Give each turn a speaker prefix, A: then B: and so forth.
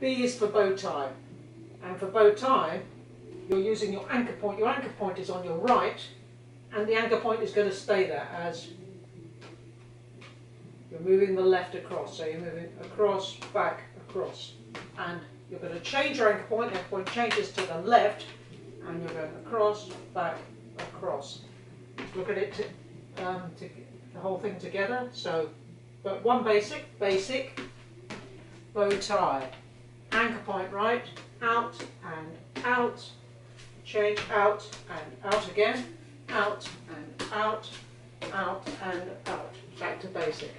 A: B is for bow tie. And for bow tie, you're using your anchor point. Your anchor point is on your right, and the anchor point is going to stay there as you're moving the left across. So you're moving across, back, across. And you're going to change your anchor point. Anchor point changes to the left, and you're going across, back, across. Look at it, to, um, to, the whole thing together. So, but one basic, basic, bow tie. Anchor point right, out and out, change out and out again, out and out, out and out. Back to basic.